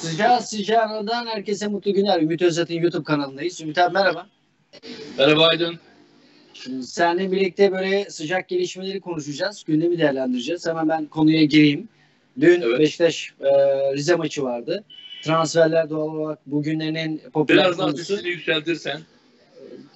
Sıcağı sıcağından herkese mutlu günler. Ümit Özat'ın YouTube kanalındayız. Ümit abi merhaba. Merhaba Aydın. Şimdi seninle birlikte böyle sıcak gelişmeleri konuşacağız. Gündemi değerlendireceğiz. Hemen ben konuya gireyim. Dün Evet. Beşiktaş e, Rize maçı vardı. Transferler doğal olarak bugünlerin en popüler Biraz daha konusu. sesini yükseltirsen.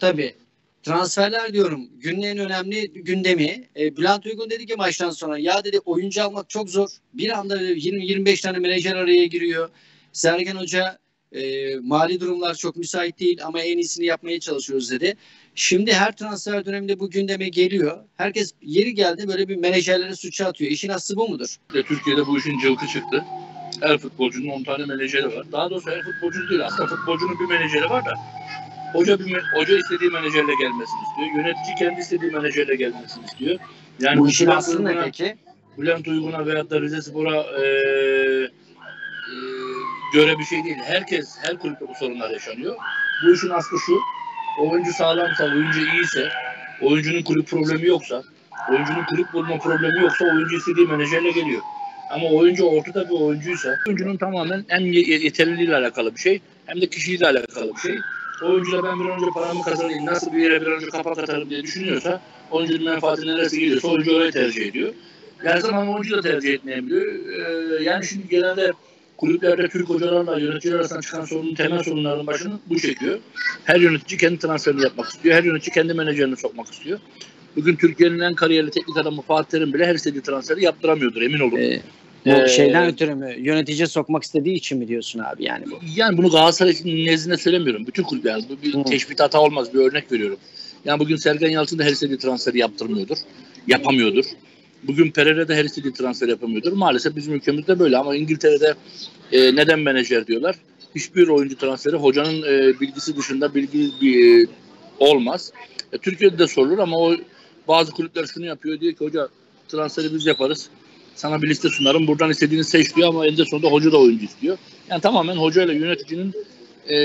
Tabii. Transferler diyorum. Günün en önemli gündemi. E, Bülent Uygun dedi ki maçtan sonra ya dedi oyuncu almak çok zor. Bir anda 20-25 tane menajer araya giriyor. Sergen Hoca e, mali durumlar çok müsait değil ama en iyisini yapmaya çalışıyoruz dedi. Şimdi her transfer döneminde bu gündeme geliyor. Herkes yeri geldi böyle bir menajerlere suça atıyor. İşin aslı bu mudur? De Türkiye'de bu işin cılkı çıktı. Her futbolcunun 10 tane menajeri var. Daha doğrusu her futbolcu değil. Aslında futbolcunun bir menajeri var da. Hoca bir hoca istediği menajerle gelmesini istiyor. Yönetici kendi istediği menajerle gelmesini istiyor. Yani bu işin aslı ne peki? Bülent Uygun'a veyahut da Rize Spor'a e, e, göre bir şey değil. Herkes, her kulüpte bu sorunlar yaşanıyor. Bu işin aslı şu. Oyuncu sağlamsa, oyuncu iyiyse, oyuncunun kulüp problemi yoksa, oyuncunun kulüp bulma problemi yoksa oyuncu istediği menajerle geliyor. Ama oyuncu ortada bir oyuncuysa, oyuncunun tamamen hem ye- yeterliliğiyle alakalı bir şey, hem de kişiliğiyle alakalı bir şey. Oyuncuyla ben bir önce paramı kazanayım, nasıl bir yere bir önce kapak atarım diye düşünüyorsa, oyuncunun menfaati neresi geliyorsa oyuncu orayı tercih ediyor. Her zaman oyuncu da tercih etmeyebiliyor. Ee, yani şimdi genelde kulüplerde Türk hocalarla yöneticiler arasında çıkan sorunun temel sorunlarının başını bu çekiyor. Her yönetici kendi transferini yapmak istiyor. Her yönetici kendi menajerini sokmak istiyor. Bugün Türkiye'nin en kariyerli teknik adamı Fatih Terim bile her istediği transferi yaptıramıyordur emin olun. E, bu Ee, şeyden ötürü mü? Yönetici sokmak istediği için mi diyorsun abi yani bu? Yani bunu Galatasaray nezdinde söylemiyorum. Bütün kulüpler. Bu bir Hı. teşbih hata olmaz. Bir örnek veriyorum. Yani bugün Sergen Yalçın da her istediği transferi yaptırmıyordur. Yapamıyordur. Bugün Pereira da her istediği transfer yapamıyordur. Maalesef bizim ülkemizde böyle ama İngiltere'de e, neden menajer diyorlar. Hiçbir oyuncu transferi hocanın e, bilgisi dışında bilgi bir, e, olmaz. E, Türkiye'de de sorulur ama o bazı kulüpler şunu yapıyor diyor ki hoca transferi biz yaparız. Sana bir liste sunarım. Buradan istediğini seç diyor ama eninde sonunda hoca da oyuncu istiyor. Yani tamamen hoca ile yöneticinin e,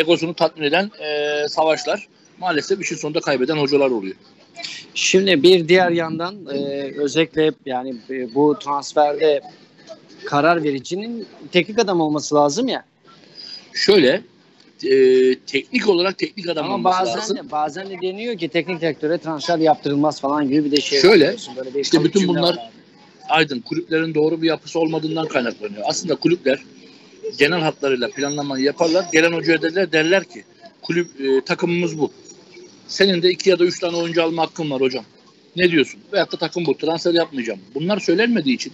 egosunu tatmin eden e, savaşlar. Maalesef işin sonunda kaybeden hocalar oluyor. Şimdi bir diğer yandan e, özellikle yani e, bu transferde karar vericinin teknik adam olması lazım ya. Şöyle e, teknik olarak teknik adam Ama olması bazen lazım. de, bazen de deniyor ki teknik direktöre transfer yaptırılmaz falan gibi bir de şey. Şöyle. Böyle bir işte bütün bunlar- var. Aydın kulüplerin doğru bir yapısı olmadığından kaynaklanıyor. Aslında kulüpler genel hatlarıyla planlamayı yaparlar. Gelen hocaya derler, derler ki kulüp e, takımımız bu. Senin de iki ya da üç tane oyuncu alma hakkın var hocam. Ne diyorsun? Veyahut da takım bu. Transfer yapmayacağım. Bunlar söylenmediği için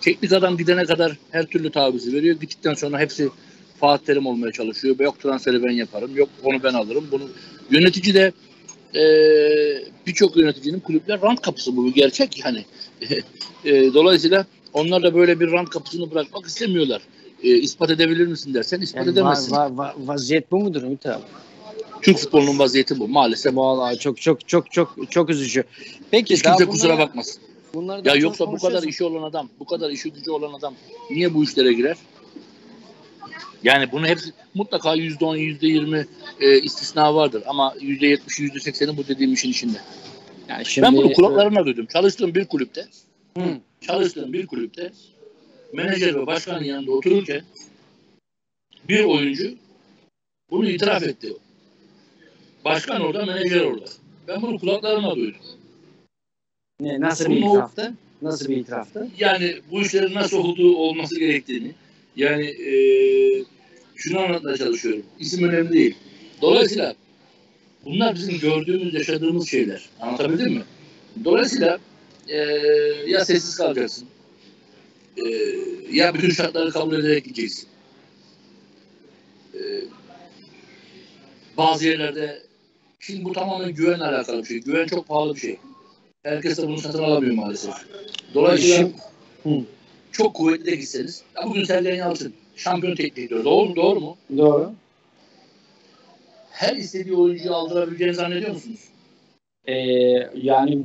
teknik adam gidene kadar her türlü tavizi veriyor. Gittikten sonra hepsi Fatih Terim olmaya çalışıyor. Yok transferi ben yaparım. Yok onu ben alırım. Bunu yönetici de e, birçok yöneticinin kulüpler rant kapısı bu bir gerçek yani. E, dolayısıyla onlar da böyle bir rant kapısını bırakmak istemiyorlar. E, ispat edebilir misin dersen ispat Yani edemezsin. va- va- va- vaziyet bu mudur Ümit abi? Türk futbolunun vaziyeti bu maalesef. Vallahi çok çok çok çok çok üzücü. Peki Hiç kimse kusura bunları- bakmasın. Ya yoksa bu kadar işi olan adam, bu kadar işi gücü olan adam niye bu işlere girer? Yani bunu hepsi mutlaka yüzde on, yüzde yirmi e, istisna vardır ama yüzde yetmiş, yüzde sekseni bu dediğim işin içinde. Yani şimdi, ben bunu kulaklarımla duydum. Çalıştığım bir kulüpte, Hı. çalıştığım bir kulüpte menajer ve başkanın yanında otururken bir oyuncu bunu itiraf etti. Başkan orada, menajer orada. Ben bunu kulaklarımla duydum. Ne, nasıl bir Bunu- itiraftı? Nasıl bir itiraftı? Yani bu işlerin nasıl olduğu olması gerektiğini yani e, şunu anlatmaya çalışıyorum. İsim önemli değil. Dolayısıyla bunlar bizim gördüğümüz, yaşadığımız şeyler. Anlatabildim mi? Dolayısıyla e, ya sessiz kalacaksın e, ya bütün şartları kabul ederek gideceksin. E, bazı yerlerde şimdi bu tamamen güvenle alakalı bir şey. Güven çok pahalı bir şey. Herkes de bunu satın alamıyor maalesef. Dolayısıyla Şimdi- Hı. Çok kuvvetli. Ya bugün Sergen Yalçın şampiyon teknik direktörü. Doğru mu? Doğru mu? Doğru. Her istediği oyuncuyu aldırabileceğini zannediyor musunuz? Ee, yani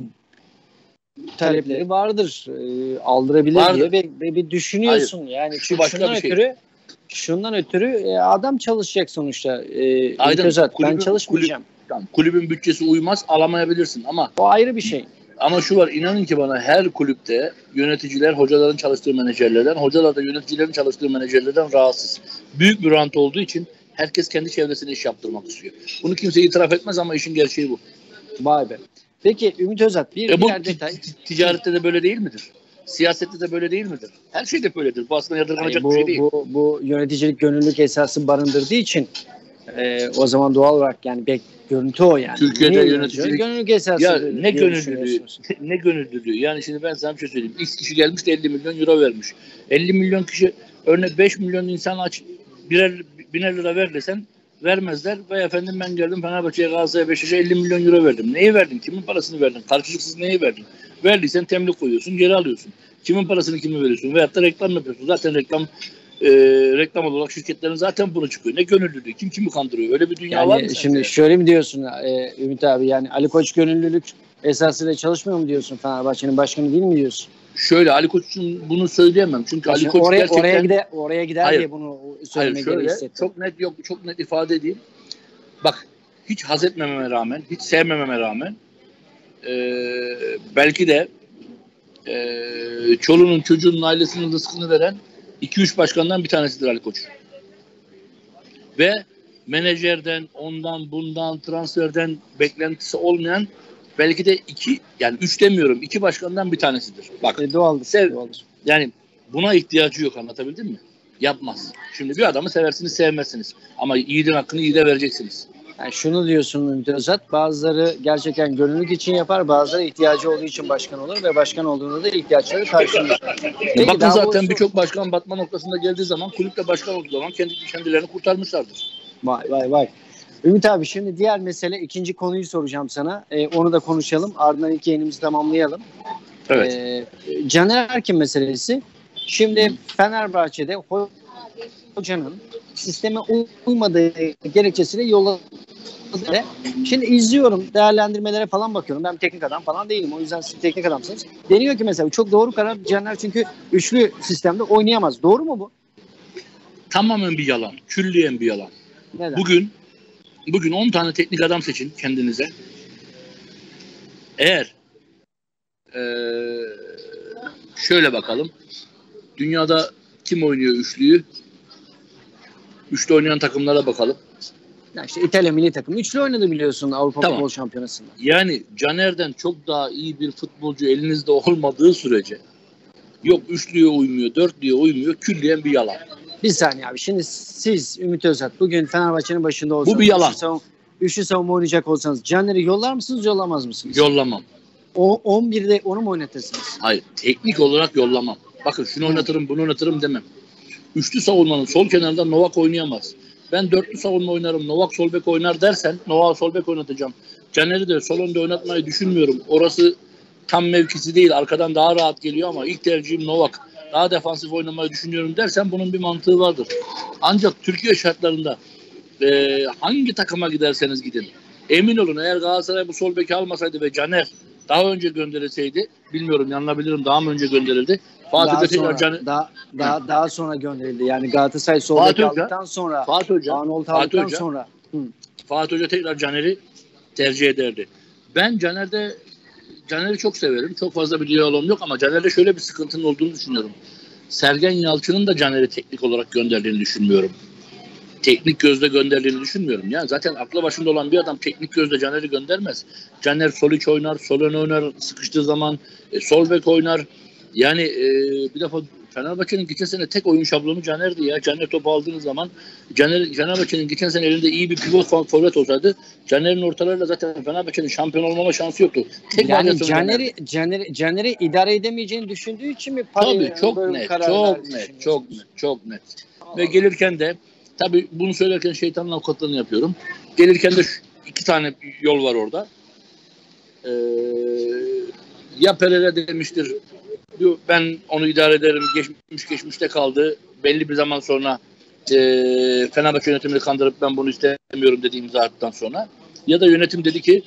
talepleri vardır. Ee, aldırabilir Vardır. diye ve, ve bir düşünüyorsun yani. Şu başka şundan bir şey. ötürü şundan ötürü e, adam çalışacak sonuçta. Ee, Ümit Aydın, Özat, ben kulübün- çalışmayacağım. Tamam. Kulübün bütçesi uymaz alamayabilirsin ama O ayrı bir şey. Ama şu var inanın ki bana her kulüpte yöneticiler hocaların çalıştığı menajerlerden, hocalar da yöneticilerin çalıştığı menajerlerden rahatsız. Büyük bir rant olduğu için herkes kendi çevresine iş yaptırmak istiyor. Bunu kimse itiraf etmez ama işin gerçeği bu. Vay be. Peki Ümit Özat bir E bu diğer detay. ti- ticarette de böyle değil midir? Siyasette de böyle değil midir? Her şeyde böyledir. Bu aslında yadırganacak Yani bu, bir şey değil. bu, bu yöneticilik gönüllülük esası barındırdığı için e, o zaman doğal olarak yani bek, görüntü o yani. Türkiye'de Niye yöneticilik- Gönüllülük esası Ya ne gönüllülüğü, ne gönüllülüğü. Yani şimdi ben sana bir şey söyleyeyim. X kişi gelmiş de 50 milyon euro vermiş. 50 milyon kişi örneğin 5 milyon insan aç birer biner lira ver desen vermezler. Ve efendim ben geldim Fenerbahçe'ye Galatasaray'a Beşiktaş'a 50 milyon euro verdim. Neyi verdin? Kimin parasını verdin? Karşılıksız neyi verdin? Verdiysen temlik koyuyorsun, geri alıyorsun. Kimin parasını kime veriyorsun? Veyahut da reklam yapıyorsun. Zaten reklam e, reklam olarak şirketlerin zaten bunu çıkıyor. Ne gönüllülüğü? Kim kimi kandırıyor? Öyle bir dünya var mı? Yani sence? şimdi şöyle mi diyorsun e, Ümit abi yani Ali Koç gönüllülük esasıyla çalışmıyor mu diyorsun Fenerbahçe'nin başkanı değil mi diyorsun? Şöyle Ali Koç'un bunu söyleyemem. Çünkü Ali Şimdi Koç oraya, gerçekten oraya gider oraya gider Hayır. diye bunu Hayır söylemeyi şöyle çok net yok çok net ifade edeyim. Bak hiç haz etmememe rağmen, hiç sevmememe rağmen eee, belki de eee çoluğunun çocuğunun ailesinin rızkını veren 2-3 başkandan bir tanesidir Ali Koç. Ve menajerden, ondan, bundan, transferden beklentisi olmayan belki de iki, yani üç demiyorum, iki başkandan bir tanesidir. Bak E, doğaldır. Sev- doğaldır. yani buna ihtiyacı yok anlatabildim mi? Yapmaz. Şimdi bir adamı seversiniz sevmezsiniz. Ama yiğidin hakkını yiğide vereceksiniz. Yani şunu diyorsun Ümit Özat, bazıları gerçekten gönüllülük için yapar, bazıları ihtiyacı olduğu için başkan olur ve başkan olduğunda da ihtiyaçları karşılar. Peki, Bakın zaten birçok başkan batma noktasında geldiği zaman kulüpte başkan olduğu zaman kendi kendilerini kurtarmışlardır. Vay vay vay. Ümit abi şimdi diğer mesele ikinci konuyu soracağım sana. Ee, onu da konuşalım. Ardından ilk yayınımızı tamamlayalım. Evet. Ee, Caner Erkin meselesi. Şimdi Fenerbahçe'de ho- hocanın sisteme uymadığı gerekçesiyle yolladı. Şimdi izliyorum değerlendirmelere falan bakıyorum. Ben teknik adam falan değilim. O yüzden siz teknik adamsınız. Deniyor ki mesela çok doğru karar Caner çünkü üçlü sistemde oynayamaz. Doğru mu bu? Tamamen bir yalan. Külliyen bir yalan. Neden? Bugün bugün 10 tane teknik adam seçin kendinize. Eğer eee, şöyle bakalım. Dünyada kim oynuyor üçlüyü? Üçlü oynayan takımlara bakalım. Ya işte İtalya milli takımı üçlü oynadı biliyorsun Avrupa Tamam. Futbol Şampiyonası'nda. Yani Caner'den çok daha iyi bir futbolcu elinizde olmadığı sürece yok üçlüye uymuyor, dörtlüye uymuyor, külliyen bir yalan. Bir saniye abi. Şimdi siz Ümit Özat bugün Fenerbahçe'nin başında olsanız. bir yalan. Üçlü, savun, üçlü savunma oynayacak olsanız Caner'i yollar mısınız yollamaz mısınız? Yollamam. O 11'de onu mu oynatırsınız? Hayır, teknik olarak yollamam. Bakın şunu oynatırım, bunu oynatırım demem. Üçlü savunmanın sol kenarında Novak oynayamaz. Ben dörtlü savunma oynarım, Novak sol bek oynar dersen Novak sol bek oynatacağım. Caner'i de sol önde oynatmayı düşünmüyorum. Orası tam mevkisi değil, arkadan daha rahat geliyor ama ilk tercihim Novak. Daha defansif oynamayı düşünüyorum dersen bunun bir mantığı vardır. Ancak Türkiye şartlarında e, hangi takıma giderseniz gidin. Emin olun eğer Galatasaray bu sol beki almasaydı ve Caner daha önce gönderilseydi bilmiyorum yanılabilirim daha mı önce gönderildi. Fatih daha sonra, Caner, daha, daha, daha sonra gönderildi. Yani Galatasaray Fatih Hoca- sonra Fatih Hoca, Arnold Fatih Hoca- sonra Fatih Hoca tekrar Caner'i tercih ederdi. Ben Caner'de Caner'i çok severim. Çok fazla bir diyalogum yok ama Caner'de şöyle bir sıkıntının olduğunu düşünüyorum. Sergen Yalçın'ın da Caner'i teknik olarak gönderdiğini düşünmüyorum. Teknik gözle gönderdiğini düşünmüyorum. Ya zaten aklı başında olan bir adam teknik gözle Caner'i göndermez. Caner sol iç oynar, sol ön oynar, sıkıştığı zaman e, sol bek oynar. Yani e, bir defa Fenerbahçe'nin geçen sene tek oyun şablonu Caner'di ya. Caner topu aldığınız zaman Caner, Fenerbahçe'nin geçen sene elinde iyi bir pivot for- forvet olsaydı Caner'in ortalarıyla zaten Fenerbahçe'nin şampiyon olmama şansı yoktu. Tek yani Caner. Caner'i Caner'i Caner'i idare edemeyeceğini düşündüğü için mi parayı- Tabii çok net, çok net, çok net, çok net. Ve gelirken de tabii bunu söylerken şeytanın avukatlığını yapıyorum. Gelirken de şu iki tane yol var orada. Ee, ya Pereira demiştir ben onu idare ederim geçmiş geçmişte kaldı. Belli bir zaman sonra e, Fenerbahçe yönetimini kandırıp ben bunu istemiyorum dediğim zaten sonra. Ya da yönetim dedi ki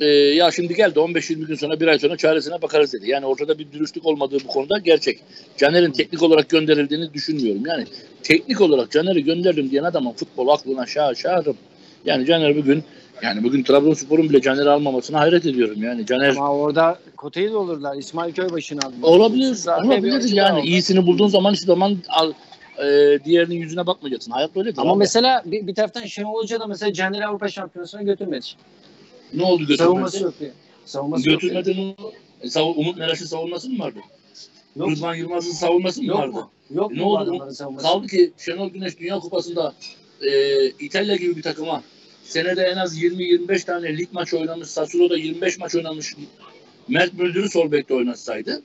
e, ya şimdi geldi 15-20 gün sonra bir ay sonra çaresine bakarız dedi. Yani ortada bir dürüstlük olmadığı bu konuda gerçek. Caner'in teknik olarak gönderildiğini düşünmüyorum. Yani teknik olarak Caner'i gönderdim diyen adamın futbol aklına şaşarım. Yani Caner bugün Yani bugün Trabzonspor'un bile Caner'i almamasına hayret ediyorum yani. Caner Ama orada kotayı da olurlar. İsmail Köybaşı'nı aldı. olabilir, Zaten olabilir yani var. iyisini bulduğun zaman işte zaman al, e, diğerinin yüzüne bakmayacaksın. Hayat böyledir. Ama abi. mesela bir, bir taraftan Şenol Hoca da mesela Caner'i Avrupa Şampiyonası'na götürmedi. ne oldu götürmedi? Savunması yok diye. Savunması yok. diye. Götürmedi mi? E, sav- Umut Meraş'ın savunması mı vardı? Yok. Rıdvan Yılmaz'ın savunması mı Yok vardı? mu? Yok Ne mu bu oldu? Kaldı ki Şenol Güneş Dünya Kupası'nda e, İtalya gibi bir takıma senede en az 20-25 tane lig maç oynamış, Sassuolo'da 25 maç oynamış Mert Müldür'ü sol bekte oynatsaydı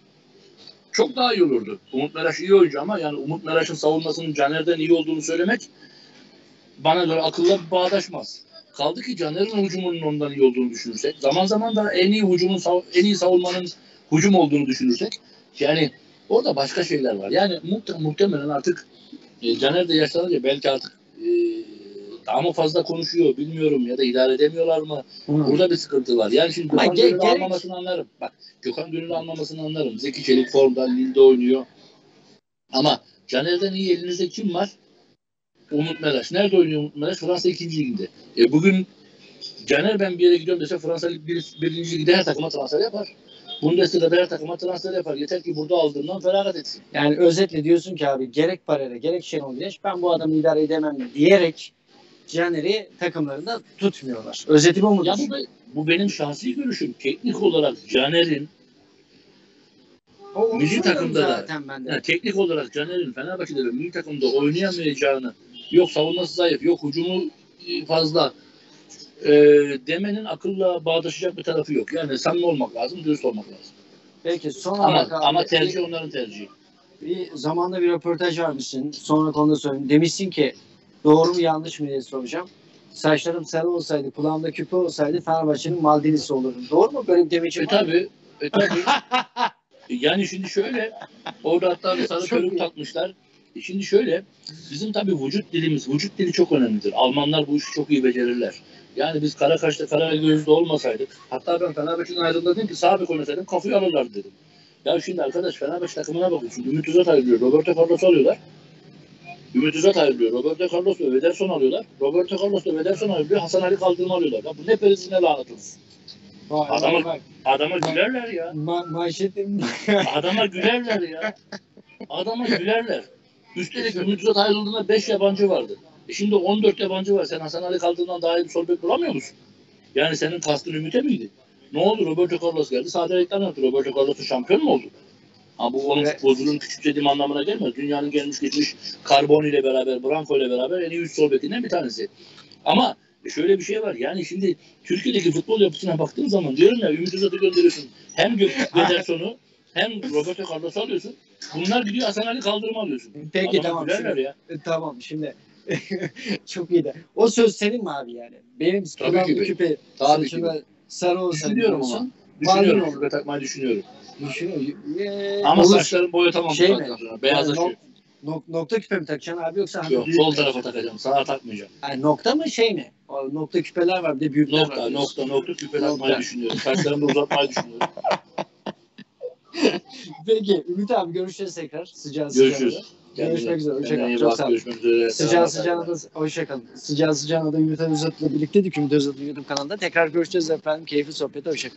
çok daha iyi olurdu. Umut Meraş iyi oyuncu ama yani Umut Meraş'ın savunmasının Caner'den iyi olduğunu söylemek bana göre akılla bağdaşmaz. Kaldı ki Caner'in hücumunun ondan iyi olduğunu düşünürsek, zaman zaman da en iyi hücumun en iyi savunmanın hücum olduğunu düşünürsek, yani orada başka şeyler var. Yani muhte- muhtemelen artık e, Caner de yaşlanınca belki artık e, daha mı fazla konuşuyor bilmiyorum ya da idare edemiyorlar mı? Hı. Burada bir sıkıntı var. Yani şimdi Ama Gökhan Gönül'ü gerek- almamasını anlarım. Bak Gökhan Gönül'ü almamasını anlarım. Zeki Çelik formda, Lille'de oynuyor. Ama Caner'den iyi elinizde kim var? Umut Meraş. Nerede oynuyor Umut Meraş? Fransa 2. liginde. E bugün Caner ben bir yere gidiyorum dese Fransa Lig 1. birinci ligde her takıma transfer yapar. Bundesliga'da her takıma transfer yapar. Yeter ki burada aldığından feragat etsin. Yani özetle diyorsun ki abi gerek Parera gerek Şenol Güneş ben bu adamı idare edemem diyerek Caner'i takımlarında tutmuyorlar. Özeti bu mudur? Ya bu, be- bu benim şahsi görüşüm. Teknik olarak Caner'in O- milli takımda da- ben de. Yani teknik olarak Caner'in Fenerbahçe'de ve milli takımda oynayamayacağını yok savunması zayıf, yok hücumu e, fazla e, demenin akılla bağdaşacak bir tarafı yok. Yani samimi olmak lazım, dürüst olmak lazım. Peki son Ama, abi, ama tercih onların tercihi. bir zamanda bir röportaj vermişsin. Sonra konuda söyleyeyim. Demişsin ki doğru mu yanlış mı diye soracağım. Saçlarım sarı olsaydı, kulağımda küpe olsaydı Fenerbahçe'nin Maldini'si olurdum. Doğru mu? Böyle bir demecim E var mı? tabi, e tabi. yani şimdi şöyle, orada hatta bir sarı körük takmışlar. E şimdi şöyle, bizim tabi vücut dilimiz, vücut dili çok önemlidir. Almanlar bu işi çok iyi becerirler. Yani biz kara kaşlı, kara gözlü olmasaydık, hatta ben Fenerbahçe'den ayrıldığımda dedim ki sağ bek oynasaydım kafayı alırlardı dedim. Ya şimdi arkadaş Fenerbahçe takımına bakıyorsun. Ümit Özat ayrılıyor, Roberto Carlos alıyorlar. Ümit Özat ayrılıyor, Roberto Carlos ve Ederson alıyorlar. Roberto Carlos ve Ederson ayrılıyor, Hasan Ali Kaldırma alıyorlar. Ya bu ne perisi ne lanet olsun. Vay, Adamı- vay, vay. Adama gülerler ya. Ma- manşetim. Adama gülerler ya. Adama gülerler. Üstelik Ümit Uzat ayrıldığında 5 yabancı vardı. E şimdi 14 yabancı var. Sen Hasan Ali kaldığından daha iyi bir sol bek bulamıyor musun? Yani senin kastın Ümit'e miydi? Ne oldu? Roberto Carlos geldi. Sade reklam yaptı. Roberto Carlos'un şampiyon mu oldu? Ha, bu onun futbolcunun küçümsediğim anlamına gelmez. Dünyanın gelmiş geçmiş Carboni ile beraber, Branco ile beraber en iyi 3 sol bekinden bir tanesi. Ama şöyle bir şey var. Yani şimdi Türkiye'deki futbol yapısına baktığın zaman diyorum ya Ümit Uzat'ı gönderiyorsun. Hem Gök Ederson'u hem Roberto Carlos'u alıyorsun. Bunlar gidiyor Hasan Ali kaldırma alıyorsun. Peki Adama tamam. gülerler Şimdi, ya. E, tamam şimdi. Çok iyi de. O söz senin mi abi yani? Benim Tabii ki küpe Tabii saçımda sarı Düşünüyorum diyorsun. ama. Düşünüyorum. Şurada takmayı düşünüyorum. Düşünüyorum. Ee, Ama olur. saçların boyatamam. Şey bu mi? Beyazlaşıyor. Yani nok- nokta küpe mi takacaksın abi yoksa hani Yok büyük sol tarafa takacağım. Sağa takmayacağım. Yani nokta mı şey mi? O nokta küpeler var bir de büyükler Nokta var. nokta nokta küpe takmayı düşünüyorum. Saçlarımı uzatmayı düşünüyorum. Peki Ümit abi görüşeceğiz tekrar. Sıcağı. Görüşürüz. Görüşmek üzere. Hoşçakalın. Çok sağ olun. Sıcağı sıcağına da hoşçakalın. Sıcağı sıcağına da Ümit Özat'la birlikteydik. Ümit Özat'ın YouTube kanalında. Tekrar görüşeceğiz efendim. Keyifli sohbete hoşçakalın.